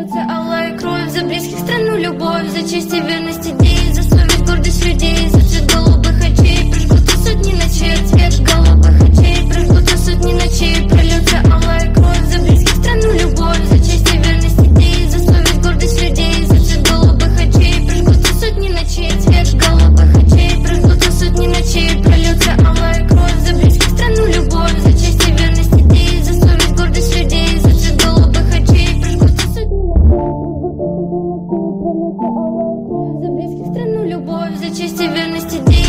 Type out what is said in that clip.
льется алая кровь За близких страну любовь За честь и верность идеи За совесть, гордость людей За всю голову чести, верности, действий.